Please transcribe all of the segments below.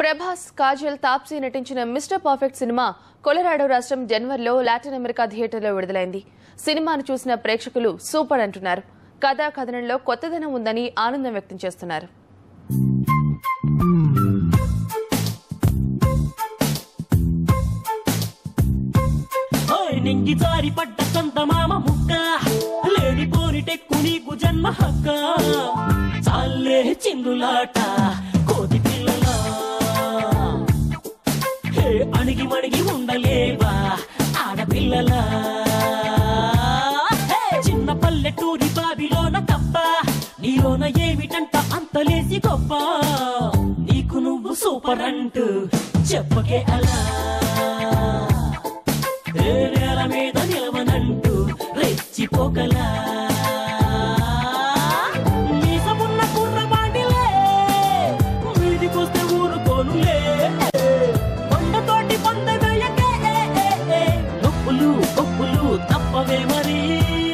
ప్రభాస్ కాజల్ తాప్సీ నటించిన mister Perfect cinema Colorado రాష్ట్రం జనవరిలో లాటిన్ అమెరికా థియేటర్లో విడుదలైంది. సినిమాను చూసిన ప్రేక్షకులు సూపర్ అంటున్నారు. కథా కథనంలో కొత్తదనం ఉందని ఆనందం వ్యక్తం చేస్తున్నారు. జన్మ హక్క. చాలే చిందులాట అణిగి మణిగి ఉండలేవా? ఆడపిల్లలా. చిన్న పల్లెటూరి బావిలోన తప్ప నీలోన ఏమిటంట అంతలేసి గొప్ప? నీకు నువ్వు సూపర్ అంటూ చెప్పకే అలా. నేల మీద నిలవనంటూ రెచ్చిపోకలా. You.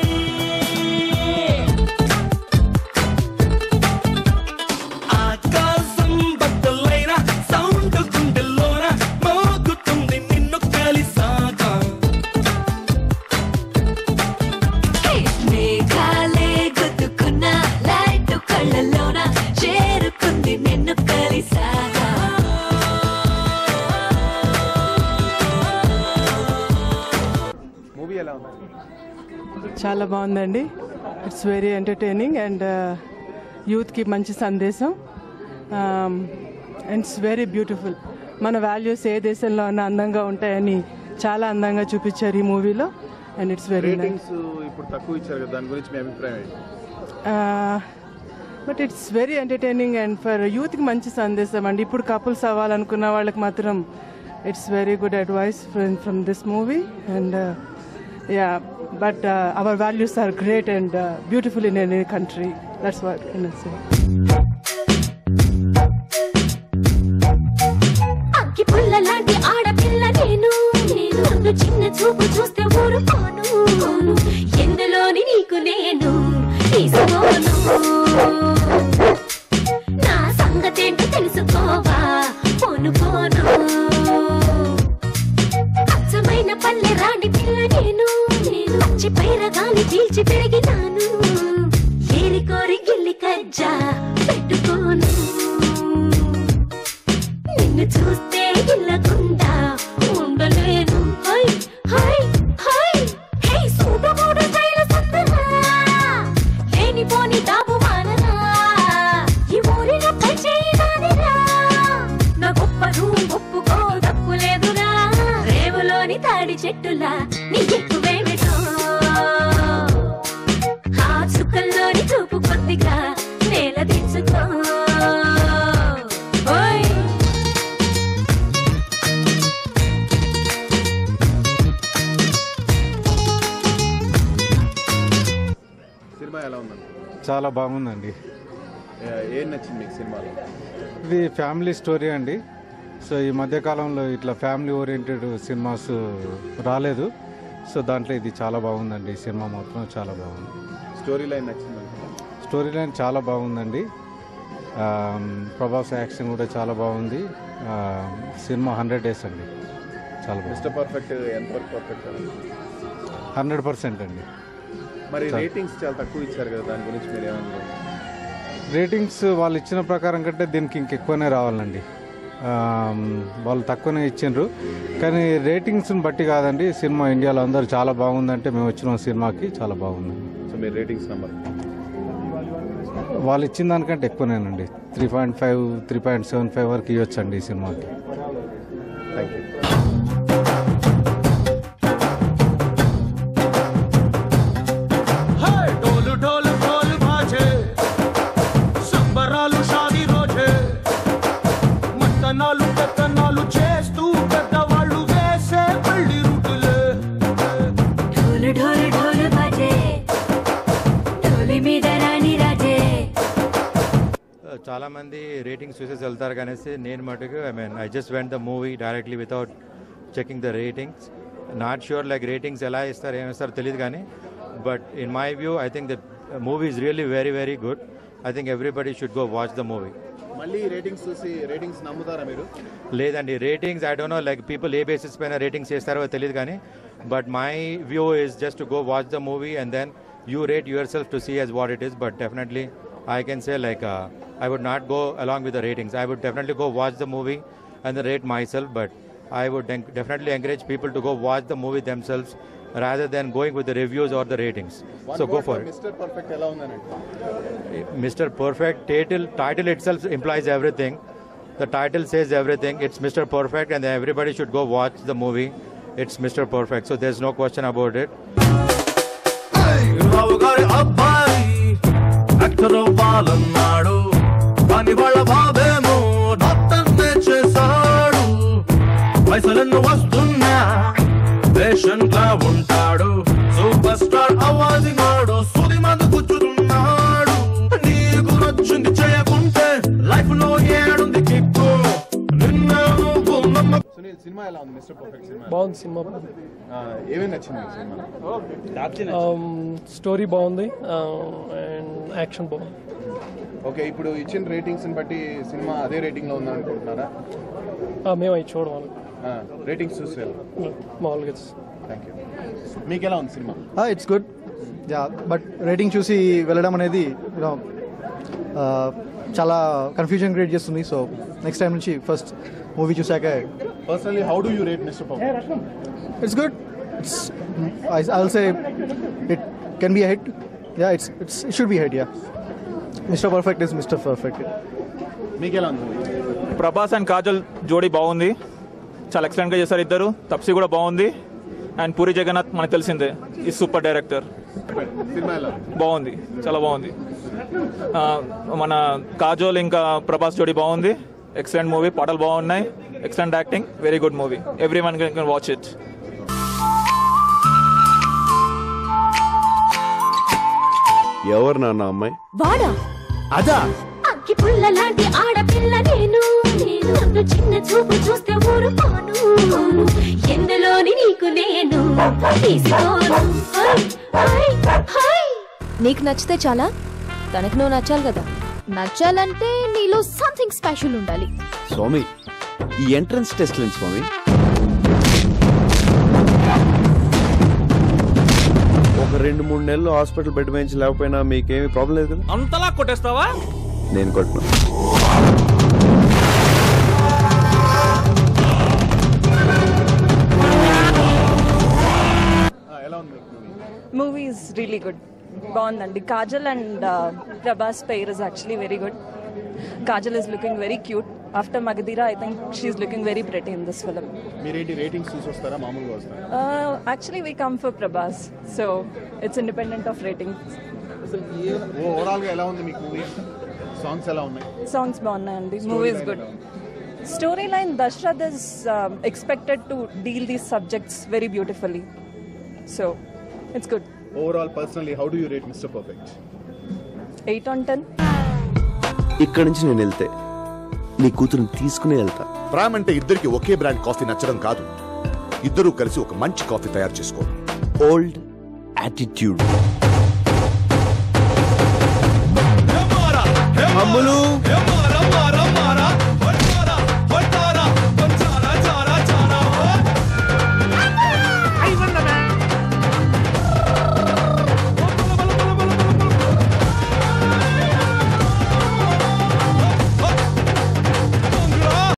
చాలా బాగుందండి. ఇట్స్ వెరీ ఎంటర్టైనింగ్ అండ్ యూత్కి మంచి సందేశం. అండ్ ఇట్స్ వెరీ బ్యూటిఫుల్ మన వాల్యూస్ ఏ దేశంలో ఉన్నా అందంగా ఉంటాయని చాలా అందంగా చూపించారు ఈ మూవీలో. అండ్ ఇట్స్ వెరీ ఇప్పుడు తక్కువ ఇచ్చారు కదా దాని గురించి మీ అభిప్రాయం but it's very entertaining and for యూత్కి మంచి సందేశం అండి. ఇప్పుడు కపుల్స్ అవ్వాలనుకున్న వాళ్ళకి మాత్రం it's very good advice from from this movie and yeah but our values are great and beautiful in any country that's what say అగ్గి లాంటి ఆడపిల్ల నేను. చిన్న చూపు చూస్తే ఊరుకోను. ఎందులోని నీకు నేను తీసుకోను సినిమా ఎలా ఉందండి? చాలా బాగుందండి. ఏ- నచ్చింది మీకు సినిమాలో? ఇది ఫ్యామిలీ స్టోరీ అండి. సో ఈ మధ్యకాలంలో ఇట్లా ఫ్యామిలీ ఓరియంటెడ్ సినిమాస్ రాలేదు. సో దాంట్లో ఇది చాలా బాగుందండి. ఈ సినిమా మాత్రం చాలా బాగుంది. స్టోరీ లైన్ నచ్చింది? స్టోరీ లైన్ చాలా బాగుందండి. ప్రభాస్ యాక్షన్ కూడా చాలా బాగుంది. సినిమా హండ్రెడ్ డేస్ అండి. చాలా పర్ఫెక్ట్? హండ్రెడ్ పర్సెంట్ అండి. మరి రేటింగ్స్ చాలా తక్కువ ఇచ్చారు కదా దాని గురించి మీరు ఏమన్నారు రేటింగ్స్ వాళ్ళు ఇచ్చిన ప్రకారం కంటే దీనికి ఇంకెక్కువనే రావాలండి. వాళ్ళు తక్కువనే ఇచ్చిండ్రు. కానీ రేటింగ్స్ని బట్టి కాదండి సినిమా ఇండియాలో అందరూ చాలా బాగుందంటే మేము వచ్చిన సినిమాకి చాలా బాగుంది. సో మీరు రేటింగ్స్ నెంబర్ వాళ్ళు ఇచ్చిన దానికంటే ఎక్కువనేనండి. Three point five three point seven five వరకు ఇవ్వచ్చండి ఈ సినిమాకి. చాలా మంది రేటింగ్స్ చూసేసి వెళ్తారు కానీ నేను మటుకు I mean I just went the movie directly without checking the ratings not sure like ratings ఎలా ఇస్తారు ఏమి ఇస్తారో తెలియదు కానీ but in my view I think the movie is really very very good I think everybody should go watch the movie మళ్ళీ ratings చూసి ratings నమ్ముతారా మీరు? లేదండి ratings I don't know like people A basis పైన ratings చేస్తారో తెలియదు కానీ but my view is just go watch the movie and then you rate yourself to see as what it is but definitely I can say like I would not go along with the ratings. I would definitely go watch the movie and then rate myself, but I would definitely encourage people to go watch the movie themselves rather than going with the reviews or the ratings. One so go for it. Mr. Perfect alone Mr. Perfect title title itself implies everything. The title says everything. It's Mr. Perfect and everybody should go watch the movie. It's Mr. Perfect. So there's no question about it. పైసలెన్ను వస్తున్నా. Patient లా ఉంటాడు. Super star అవ్వాలి నాడు సుది మందు కూర్చుతున్నాడు నీకు నచ్చింది చేయకుంటే లైఫ్లో ఏడుంది కిక్కు. నిన్న నువ్వు నమ్మ సునీల్ సినిమా ఎలా ఉంది? మిస్టర్ పర్ఫెక్ట్ సినిమా? బాగుంది సినిమా. ఆ, ఏమేమి నచ్చింది మీకు సినిమా స్టోరీ బాగుంది. అండ్ యాక్షన్ బాగుంది. ఓకే ఇప్పుడు ఇచ్చిన రేటింగ్స్ బట్టి సినిమా అదే రేటింగ్లో ఉందని అనుకుంటున్నారా? ఆ, మేము అవి చూడవాలి రేటింగ్స్ చూసి మామూలుగా థ్యాంక్ యూ మీకు ఎలా ఉంది cinema? It's good yeah but rating చూసి వెళ్ళడం అనేది you know, చాలా కన్ఫ్యూజన్ క్రియేట్ చేస్తుంది. సో నెక్స్ట్ టైం నుంచి ఫస్ట్ మూవీ చూసాక personally how do you rate Mister Perfect it's good it's I will say it can be hit yeah it's it's it should be hit yeah Mister Perfect is Mister Perfect మీకు ఎలా ఉంది? Prabhas and Kajal జోడీ బాగుంది. చాలా ఎక్సలెంట్గా చేశారు ఇద్దరు. తప్సి కూడా బాగుంది. అండ్ పూరి జగన్నాథ్ మనకు తెలిసిందే ఈ సూపర్ డైరెక్టర్. సినిమా ఎలా ఉంది బాగుంది చాలా బాగుంది. మన కాజోల్ ఇంకా ప్రభాస్ జోడీ బాగుంది. ఎక్సలెంట్ మూవీ పాటలు బాగున్నాయి. Excellent acting very good movie everyone can watch it ఎవరు నాన్న అమ్మాయి? వాడా? అదా? అగ్గి పుల్ల లాంటి ఆడపిల్ల నేను. నేను నన్ను చిన్న చూపు చూస్తే ఊరుకోను. ఎందులోని నీకు నేను తీసుకోను. నీకు నచ్చితే చాలా తనకు నువ్వు నచ్చాలి కదా. నచ్చాలంటే నీలో సంథింగ్ స్పెషల్ ఉండాలి. స్వామి ఈ ఎంట్రన్స్ టెస్ట్ లేని స్వామి? ఒక రెండు మూడు నెలలు హాస్పిటల్ బెడ్ వేయించి లేకపోయినా మీకేమీ ప్రాబ్లం లేదు కదా? అంతలా కొట్టేస్తావా? నేను కొట్టినా. మూవీ ఇస్ రియలీ గుడ్ బాగుందండి Kajal and Prabhas pair is actually very good Kajal is looking very cute after Magadheera I think she's looking very pretty in this film మీరేంటి రేటింగ్స్ చూసి వస్తారా? మామూలుగా వస్తారా actually we come for Prabhas so it's independent of rating ఓవరాల్గా ఎలా ఉంది మీకు movie songs ఎలా ఉన్నాయి? సాంగ్స్ బాగున్నాయండి movie is good story line Dasarath is expected to deal these subjects very beautifully so it's good overall personally how do you rate Mister Perfect eight on ten ఇక్కడి నుంచి నేను వెళ్తే నీ కూతురుని తీసుకునే వెళ్తా. ప్రేమ అంటే ఇద్దరికి ఒకే బ్రాండ్ కాఫీ నచ్చడం కాదు. ఇద్దరూ కలిసి ఒక మంచి కాఫీ తయారు చేసుకోవడం ఓల్డ్ యాటిట్యూడ్ అమ్ములు.